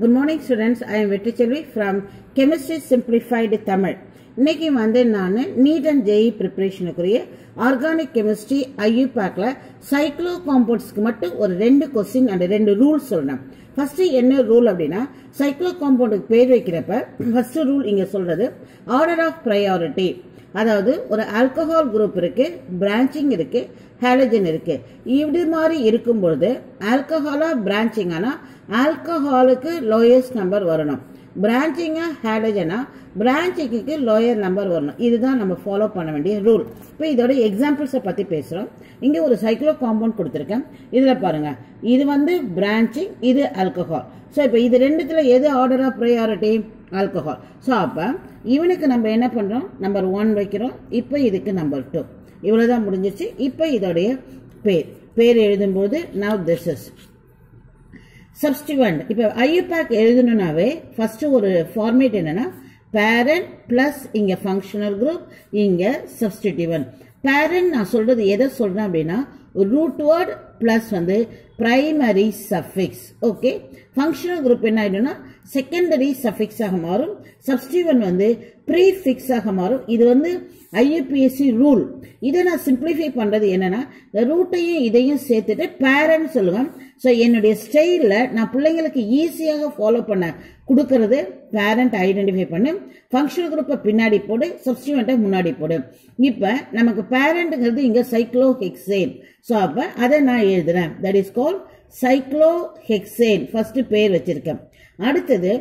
Good morning students I am Vetriselvi from chemistry simplified Tamil இன்னைக்கு வந்து நான் NEET and JEE ப்ரிப்பரேஷனுக்குரிய organic chemistry ஐயூ பேக்ல சைக்ளோ காம்பவுண்ட்ஸ்க்கு மட்டும் ஒரு ரெண்டு கொஸ்டின் அண்ட் ரெண்டு ரூல்ஸ் சொல்லணும். ஃபர்ஸ்ட் என்ன ரூல் அப்படின்னா சைக்ளோ காம்பவுண்டுக்கு பேர் வைக்கிறப்ப ஃபர்ஸ்ட் ரூல் இங்க சொல்றது ஆர்டர் ஆஃப் ப்ரையாரிட்டி அதாவது ஒரு ஆல்கஹால் குரூப் இருக்கு பிரான்ச்சிங் இருக்கு ஹேலஜன் இருக்கு. இப்படி மாதிரி இருக்கும் பொழுது ஆல்கஹாலா பிரான்ச்சிங் ஆல்கஹாலுக்கு லோயஸ்ட் நம்பர் வரணும். பிரான்ச்சிங்கா ஹேலஜனா பிரான்ச்சிங்க்கு லோயர் நம்பர் வரணும். இதுதான் நம்ம ஃபாலோ பண்ண வேண்டிய ரூல் இப்போ இதோட எக்ஸாம்பிள்ஸை பற்றி பேசுகிறோம் இங்கே ஒரு சைக்ளோ காம்பவுண்ட் கொடுத்துருக்கேன். இதில் பாருங்க. இது வந்து பிரான்ச்சிங் இது ஆல்கஹால் ஸோ இப்போ இது ரெண்டுத்துல எது order of priority alcohol so அப்போ இவனுக்கு நம்ம என்ன பண்ணுறோம் நம்பர் ஒன் வைக்கிறோம். இப்போ இதுக்கு நம்பர் டூ இவ்வளோ தான் முடிஞ்சிச்சு. இப்போ இதோடைய பேர். பேர் எழுதும்போது நவ் திஸ் இஸ் சப்ஸ்டிவண்ட் இப்போ ஐயூபேக் எழுதணுனாவே ஃபஸ்ட்டு ஒரு ஃபார்மேட் என்னென்னா பேரண்ட் ப்ளஸ் இங்கே ஃபங்க்ஷனல் குரூப் இங்கே சப்ஸ்டிடிவன் பேரண்ட் நான் சொல்கிறது எதை சொல்கிறேன் அப்படின்னா ரூட் வேர்ட் ப்ளஸ் வந்து primary suffix okay functional group என்ன ஆயிடும்னா செகண்டரி சஃபிக்ஸ் மாறும். சப்ஸ்டிவன் வந்து ப்ரீஃபிக்ஸ் ஆக மாறும். இது வந்து ஐயூபிஎஸ்சி ரூல் இதை நான் சிம்பிளிஃபை பண்ணுறது என்னென்னா ரூட்டையும் இதையும் சேர்த்துட்டு பேரண்ட் சொல்லுவேன் ஸோ என்னுடைய ஸ்டைலில் நான் பிள்ளைங்களுக்கு ஈஸியாக ஃபாலோ பண்ண கொடுக்கறது பேரண்ட் ஐடென்டிஃபை பண்ணு ஃபங்க்ஷனல் குரூப்பை பின்னாடி போடு சப்ஸ்டியூண்ட்டை முன்னாடி போடு. இப்போ நமக்கு பேரண்ட்டுங்கிறது இங்கே சைக்ளோ ஹெக்ஸேன் ஸோ அப்போ அதை நான் எழுதுறேன். That is call cyclo hexane first பேர் வச்சிருக்கேன். அடுத்தது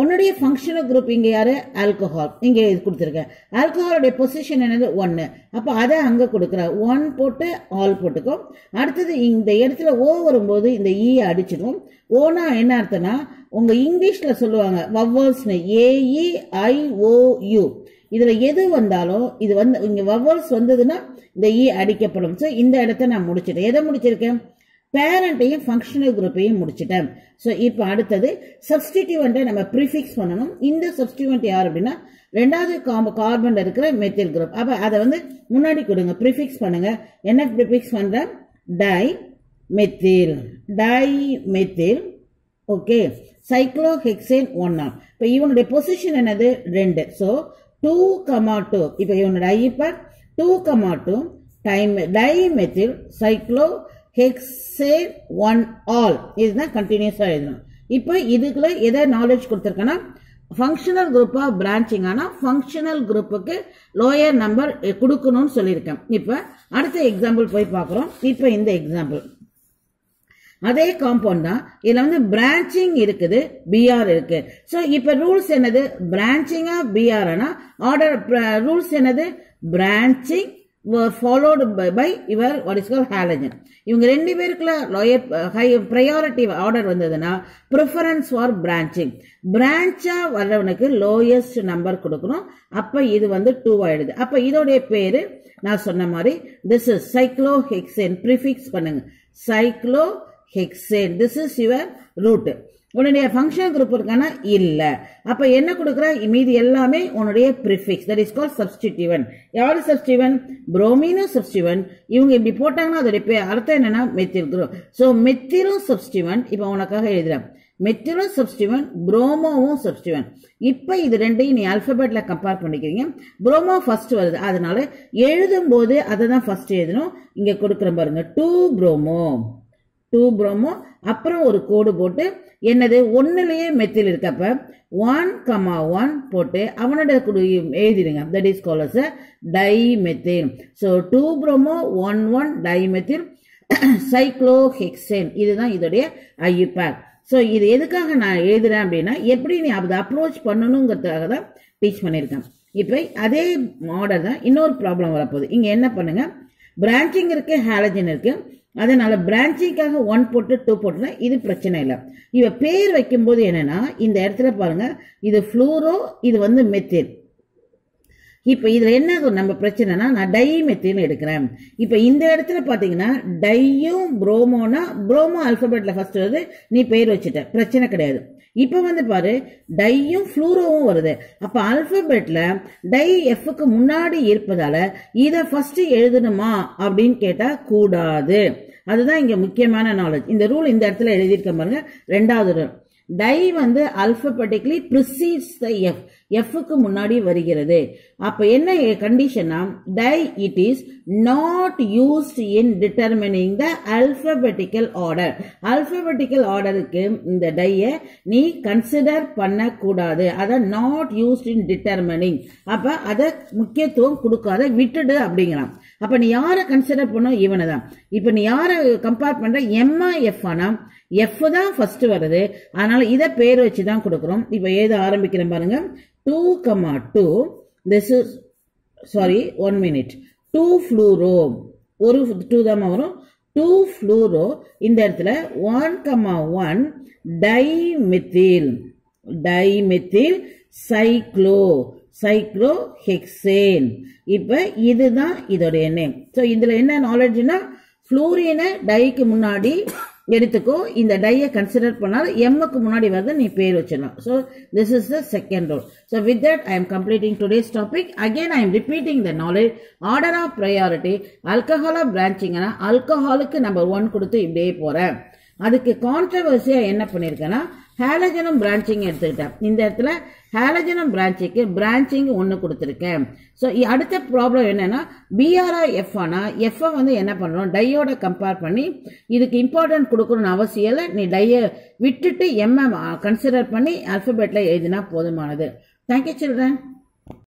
உன்னுடைய ஃபங்க்ஷனல் குரூப் இங்கே யாரு? ஆல்கஹால் இங்கே இது கொடுத்துருக்கேன் ஆல்கஹாலுடைய பொசிஷன் என்னது? ஒன்று அப்போ அதை அங்கே கொடுக்குற. ஒன் போட்டு ஆல் போட்டுக்கும் அடுத்தது இந்த இடத்துல ஓ வரும்போது இந்த e ஈ அடிச்சிடும் ஓனா என்ன அர்த்தம்னா உங்கள் இங்கிலீஷில் சொல்லுவாங்க வவ்வல்ஸ்னு ஏஇ ஐ இதில் எது வந்தாலும் இது வந்து இங்கே வவ்வல்ஸ் வந்ததுன்னா இந்த ஈ அடிக்கப்படும். ஸோ இந்த இடத்த நான் முடிச்சிட்டேன் எதை முடிச்சிருக்கேன்? பேரண்ட்டையும் ஃபங்க்ஷனல் குரூப்பையும் முடிச்சிட்டேன். ஸோ இப்போ அடுத்தது சப்ஸ்டிடியூவண்ட்டை நம்ம ப்ரிஃபிக்ஸ் பண்ணணும். இந்த சப்ஸ்டிடியூவண்ட் யார் அப்படின்னா ரெண்டாவது கார்பன்ல இருக்கிற மெத்தில் குரூப் அப்போ அதை வந்து முன்னாடி கொடுங்க ப்ரிஃபிக்ஸ் பண்ணுங்க. என்ன ப்ரிஃபிக்ஸ் பண்ணுறேன் di methyl di methyl okay cyclo hexane ஒன்னா இப்போ இவனுடைய பொசிஷன் என்னது? ரெண்டு. ஸோ டூ கமா டூ இப்போ இவனோட hyphen two comma two time di methyl cyclo hexane one ol இதுதான் கண்டினியூஸாக எழுதணும். இப்போ இதுக்குள்ள எதை நாலேஜ் கொடுத்துருக்கேன்னா ஃபங்க்ஷனல் குரூப்பா பிரான்ச்சிங் ஆனால் ஃபங்க்ஷனல் குரூப்புக்கு லோயர் நம்பர் கொடுக்கணும்னு சொல்லியிருக்கேன். இப்போ அடுத்த எக்ஸாம்பிள் போய் பார்க்குறோம். இப்போ இந்த எக்ஸாம்பிள் அதே காம்பவுண்ட் தான். இதில் வந்து பிரான்ச்சிங் இருக்குது பிஆர் இருக்கு. ஸோ இப்போ ரூல்ஸ் என்னது? பிரான்ச்சிங்கா பிஆர் ஆர்டர் ரூல்ஸ் என்னது? பிரான்ச்சிங் ஃபாலோடு பை இவர் வாட் இஸ் கால் ஹேலஜன் இவங்க ரெண்டு பேருக்குள்ள லோயர் ஹை ப்ரையாரிட்டி ஆர்டர் வந்ததுன்னா ப்ரிஃபரன்ஸ் ஃபார் பிரான்ச்சிங் பிரான்ச்சா வர்றவனுக்கு லோயஸ்ட் நம்பர் கொடுக்கணும். அப்போ இது வந்து டூ ஆயிடுது. அப்போ இதோடைய பேர் நான் சொன்ன மாதிரி this is cyclo hexane prefix பண்ணுங்க. Cyclo hexane this is your root உன்னுடைய ஃபங்க்ஷன் குரூப் இருக்கானா? இல்ல. அப்ப என்ன கொடுக்குற? மீதி எல்லாமே உன்னுடைய prefix that is call substituent யாரு சப்ஸ்டிவன் புரோமினும் சப்ஸ்டிவன் இவங்க இப்படி போட்டாங்கன்னா அதோடைய பேர் அர்த்தம் என்னன்னா மெத்தில் குரூப் ஸோ மெத்திலும் சப்ஸ்டிவன் இப்போ உனக்காக எழுதுறேன். மெத்திலும் சப்ஸ்டிவன் புரோமோவும் சப்ஸ்டிவன் இப்போ இது ரெண்டையும் நீ அல்பபெட்ல கம்பேர் பண்ணிக்கிறீங்க. புரோமோ ஃபர்ஸ்ட் வருது. அதனால எழுதும் போது அதை தான் ஃபர்ஸ்ட் எழுதணும். இங்க கொடுக்குற பாருங்க. டூ புரோமோ டூ புரோமோ அப்புறம் ஒரு கோடு போட்டு என்னது ஒன்னுலயே மெத்தில் இருக்கப்ப ஒன் கமா ஒன் போட்டு அவனோட எழுதிடுங்க. That is call di methyl so two bromo one one di methyl cyclohexane இதுதான் இதோடைய ஐயூபேக் ஸோ இது எதுக்காக நான் எழுதுறேன் அப்படின்னா எப்படி நீ அதை அப்ரோச் பண்ணணுங்கிறதுக்காக தான் டீச் பண்ணியிருக்கேன். இப்போ அதே மாடல் தான் இன்னொரு ப்ராப்ளம் வரப்போகுது. இங்கே என்ன பண்ணுங்க? பிரான்ச்சிங் இருக்கு ஹாலஜன் இருக்கு. அதனால் பிரான்ச்சிங்காக ஒன் போட்டு டூ போட்டுனா இது பிரச்சனை இல்லை. இவ பேர் வைக்கும்போது என்னென்னா இந்த இடத்துல பாருங்கள் இது ஃப்ளூரோ இது வந்து மெத்தேன் இப்போ இதில் என்ன நம்ம பிரச்சனைனா நான் டைமெத்தின்னு எடுக்கிறேன். இப்போ இந்த இடத்துல பார்த்தீங்கன்னா டையும் புரோமோனா புரோமோ அல்பபெட்ல ஃபர்ஸ்ட் வருது நீ பேர் வச்சுட்ட. பிரச்சனை கிடையாது. இப்போ வந்து பாரு டையும் ஃப்ளூரோவும் வருது. அப்போ அல்பபெட்ல டை எஃப்க்கு முன்னாடி இருப்பதால் இதை ஃபர்ஸ்ட் எழுதணுமா அப்படின்னு கேட்டால் கூடாது. அதுதான் இங்கே முக்கியமான நாலேஜ் இந்த ரூல் இந்த இடத்துல எழுதியிருக்க பாருங்க ரெண்டாவது ரூல் டை வந்து அல்பபெட்டிக்லி ப்ரிசீட்ஸ் த எஃப் எஃப்க்கு முன்னாடி வருகிறது. அப்ப என்ன கண்டிஷனா di it is not used in determining the alphabetical order alphabetical ஆர்டருக்கு இந்த டைய நீ கன்சிடர் பண்ணக்கூடாது. அதை நாட் யூஸ்ட் இன் டிட்டர்மினிங் அப்ப அதை முக்கியத்துவம் கொடுக்காத விட்டுடு அப்படிங்கிறான். அப்ப நீ யாரை கன்சிடர் பண்ண இவனை தான். இப்ப நீ யாரை கம்பேர் பண்ற? எம்ஐஎஃப் ஆனா எஃப் தான் ஃபர்ஸ்ட் வருது. அதனால இதை பேர் வச்சு தான் கொடுக்குறோம். இப்போ எழுத ஆரம்பிக்கிறேன் பாருங்க. Two comma two this is sorry one minute two fluoro ஒரு டூ தான் வரும். டூ ஃப்ளூரோ இந்த இடத்துல one comma one dimethyl dimethyl cyclo cyclo hexane இப்போ இதுதான் இதோடைய நேம் ஸோ இதில் என்ன நாலேஜ்னா ஃப்ளூரினை டைக்கு முன்னாடி எடுத்துக்கோ இந்த டையை கன்சிடர் பண்ணால் எம்முக்கு முன்னாடி வந்து நீ பேர் வச்சிடணும். So this is the second rule so with that I am completing today's topic again I am repeating the knowledge order of priority அல்கஹாலா பிரான்ச்சிங்கன்னா அல்கஹாலுக்கு நம்பர் ஒன் கொடுத்து இப்படியே போகிறேன் அதுக்கு கான்ட்ரவர்சியாக என்ன பண்ணியிருக்கேன்னா ஹேலஜனம் பிரான்ச்சிங் எடுத்துக்கிட்டேன். இந்த இடத்துல ஹேலஜனம் பிரான்ச்சிக்கு பிரான்ச்சிங் ஒன்று கொடுத்துருக்கேன். ஸோ அடுத்த ப்ராப்ளம் என்னென்னா பிஆர்ஆ எஃப் ஆனால் எஃப்ஐ வந்து என்ன பண்ணணும்? டையோட கம்பேர் பண்ணி இதுக்கு இம்பார்ட்டன்ட் கொடுக்கணும்னு அவசியம் இல்லை. நீ டையை விட்டுட்டு எம்எம் கன்சிடர் பண்ணி அல்பபெட்டில் எழுதினா போதுமானது. Thank you children